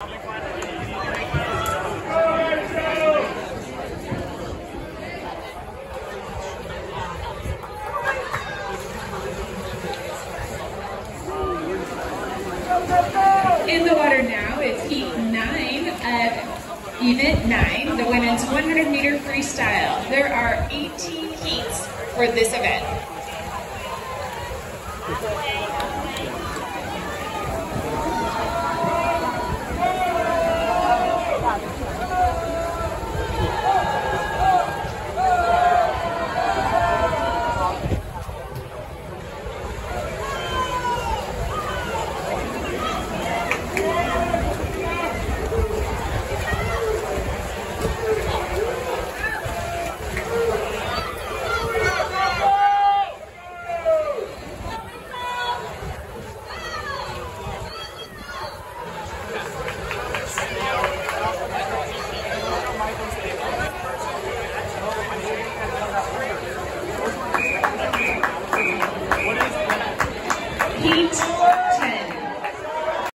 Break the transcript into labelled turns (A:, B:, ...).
A: In the water now is heat nine of event nine, the women's 100 meter freestyle. There are 18 heats for this event. Thanks.